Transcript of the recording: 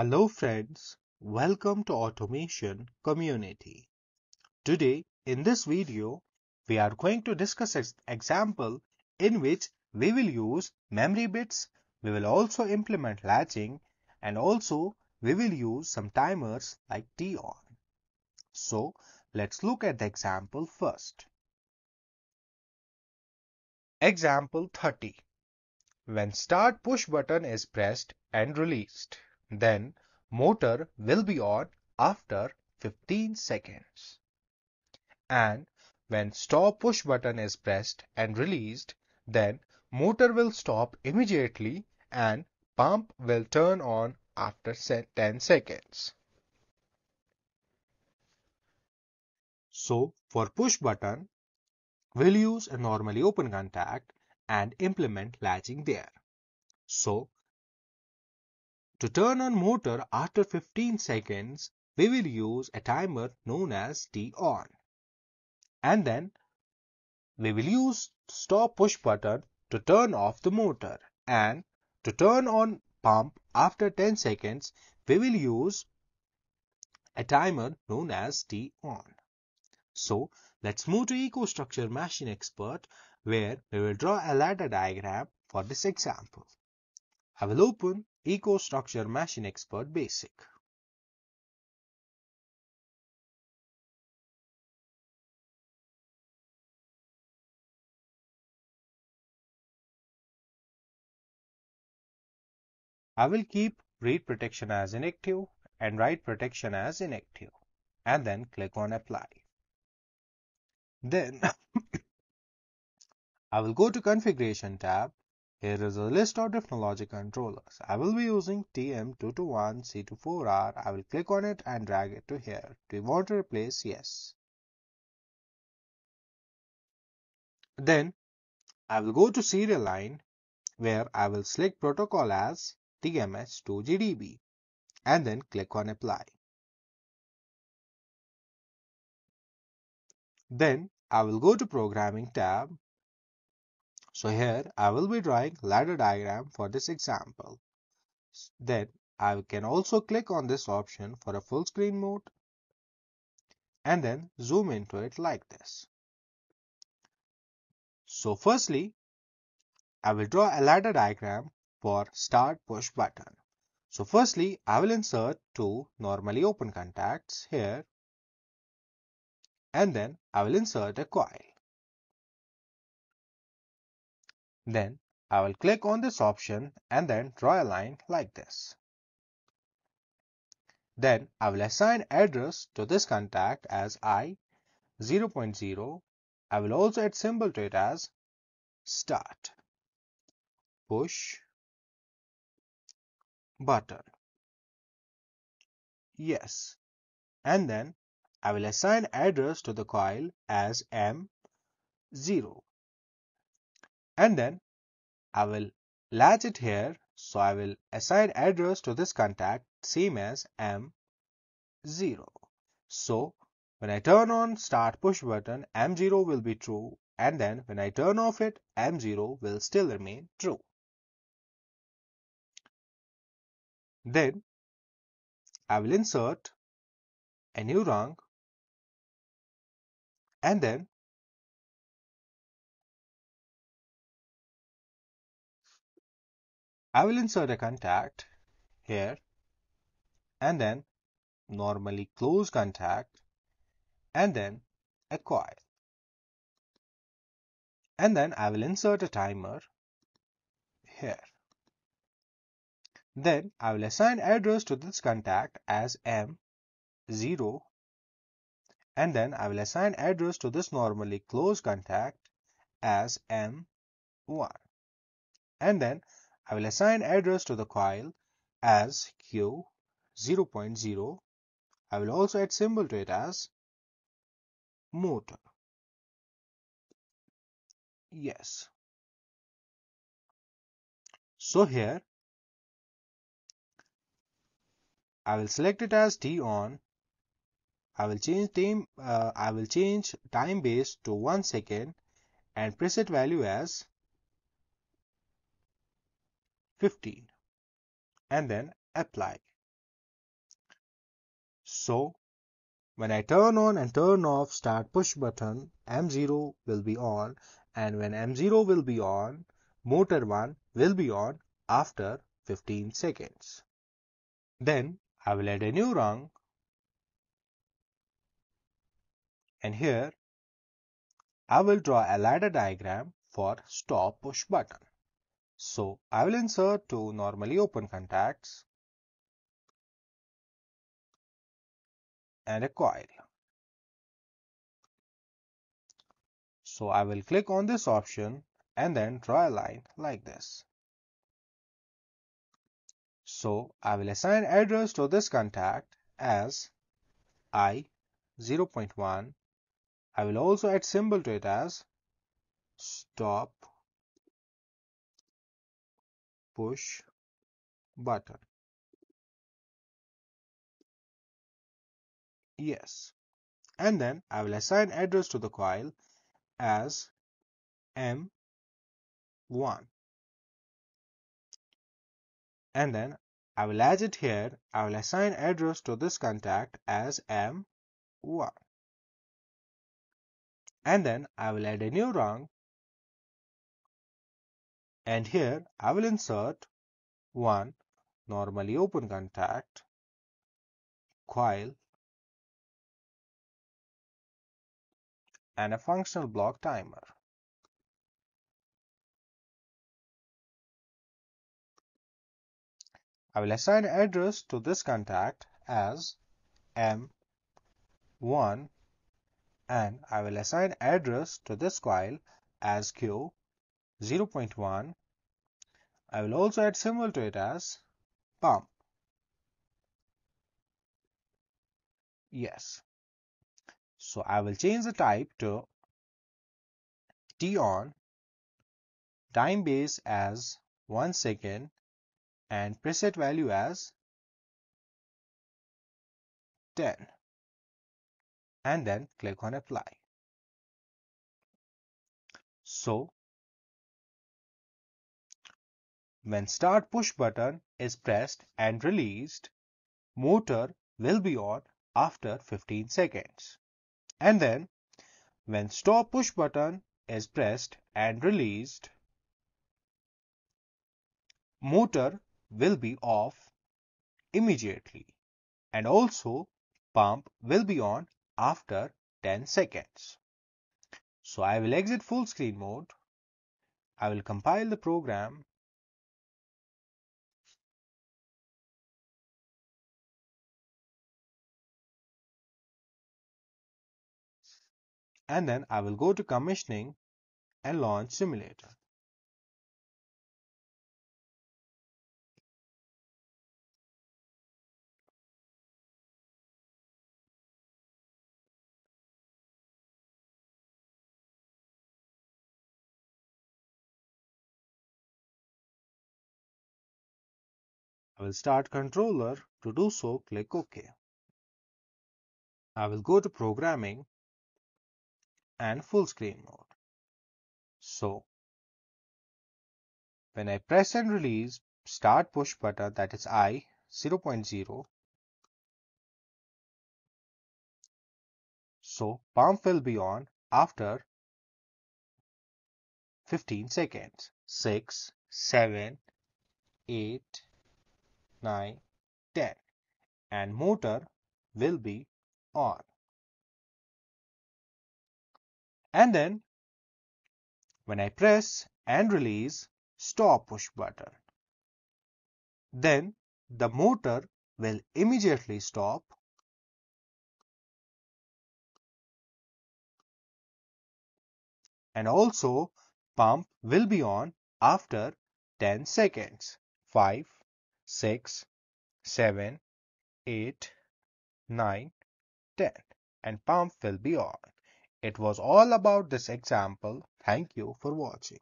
Hello friends, welcome to Automation Community. Today in this video we are going to discuss an example in which we will use memory bits, we will also implement latching and also we will use some timers like T on. So let's look at the example first. Example 30. When start push button is pressed and released. Then motor will be on after 15 seconds. And when stop push button is pressed and released, then motor will stop immediately and pump will turn on after 10 seconds. So for push button, we'll use a normally open contact and implement latching there. So to turn on motor after 15 seconds, we will use a timer known as T on. And then we will use stop push button to turn off the motor and to turn on pump after 10 seconds, we will use a timer known as T on. So let's move to EcoStruxure Machine Expert where we will draw a ladder diagram for this example. I will open EcoStruxure Machine Expert Basic. I will keep read protection as inactive and write protection as inactive and then click on apply. Then I will go to configuration tab here is a list of different logic controllers. I will be using TM221 C24R. I will click on it and drag it to here. Do you want to replace? Yes. Then I will go to serial line where I will select protocol as TMS2GDB and then click on apply. Then I will go to programming tab so here I will be drawing ladder diagram for this example. Then I can also click on this option for a full screen mode and then zoom into it like this. So firstly, I will draw a ladder diagram for start push button. So firstly, I will insert two normally open contacts here and then I will insert a coil. Then I will click on this option and then draw a line like this. Then I will assign address to this contact as i 0.0. I will also add symbol to it as start push button. Yes. And then I will assign address to the coil as M0 and then I will latch it here. So I will assign address to this contact same as M0 so when I turn on start push button M0 will be true. And then when I turn off it M0 will still remain true. Then I will insert a new rung and then I will insert a contact here and then normally close contact and then a coil. And then I will insert a timer here. Then I will assign address to this contact as M0 and then I will assign address to this normally closed contact as M1 and then I will assign address to the coil as Q 0.0. I will also add symbol to it as motor. Yes. So here I will select it as T on. I will change time uh, I will change time base to 1 second and preset value as 15 and then apply. So when I turn on and turn off start push button M0 will be on and when M0 will be on motor 1 will be on after 15 seconds. Then I will add a new rung and here I will draw a ladder diagram for stop push button. So I will insert two normally open contacts and a coil. So I will click on this option and then draw a line like this. So I will assign address to this contact as I 0.1 I will also add symbol to it as stop push button. Yes. And then I will assign address to the coil as M1. And then I will add it here. I will assign address to this contact as M1 and then I will add a new rung and here I will insert one normally open contact coil and a functional block timer. I will assign address to this contact as M1 and I will assign address to this coil as Q 0.1. I will also add symbol to it as pump. Yes. So I will change the type to T on, time base as 1 second and preset value as 10 and then click on apply. So when start push button is pressed and released, motor will be on after 15 seconds. And then when stop push button is pressed and released, motor will be off immediately and also pump will be on after 10 seconds. So I will exit full screen mode. I will compile the program. And then I will go to commissioning and launch simulator. I will start controller. To do so, click OK. I will go to programming and full screen mode. So, when I press and release start push button that is I 0.0, so pump will be on after 15 seconds. 6, 7, 8, 9, 10 and motor will be on. And then when I press and release stop push button, then the motor will immediately stop and also pump will be on after 10 seconds. 5, six, seven, eight, nine, ten, and pump will be on. It was all about this example. Thank you for watching.